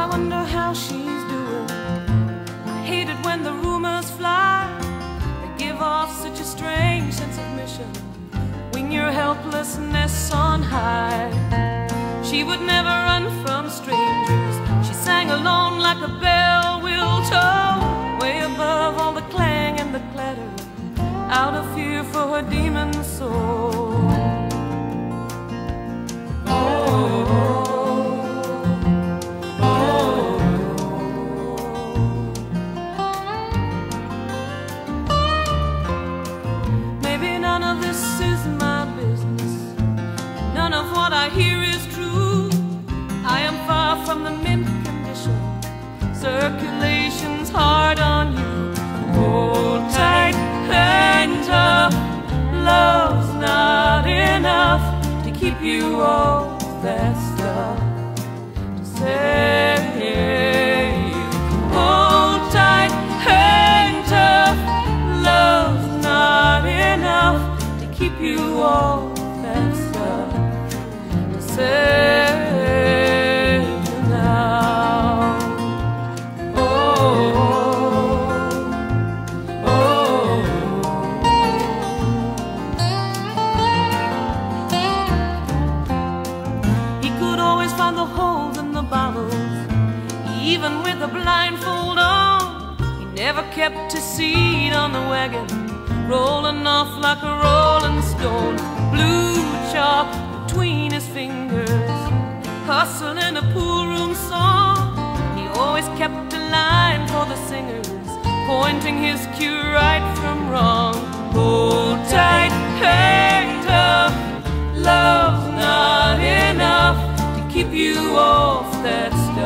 I wonder how she's doing. I hate it when the rumors fly. They give off such a strange sense of mission. Wing your helplessness on high. She would never run from strangers. She sang alone like a bell will toll. Way above all the clang and the clatter. Out of fear for her demon soul. What I hear is true. I am far from the mint condition. Circulation's hard on you. Hold tight, hang tough. Love's not enough to keep you off that stuff. To you. Hold tight, hang tough. Love's not enough to keep you off find the holes in the bottles, even with a blindfold on. He never kept his seat on the wagon, rolling off like a rolling stone. Blue chalk between his fingers, hustling a pool room song. He always kept a line for the singers, pointing his cue right from wrong. Hold tight,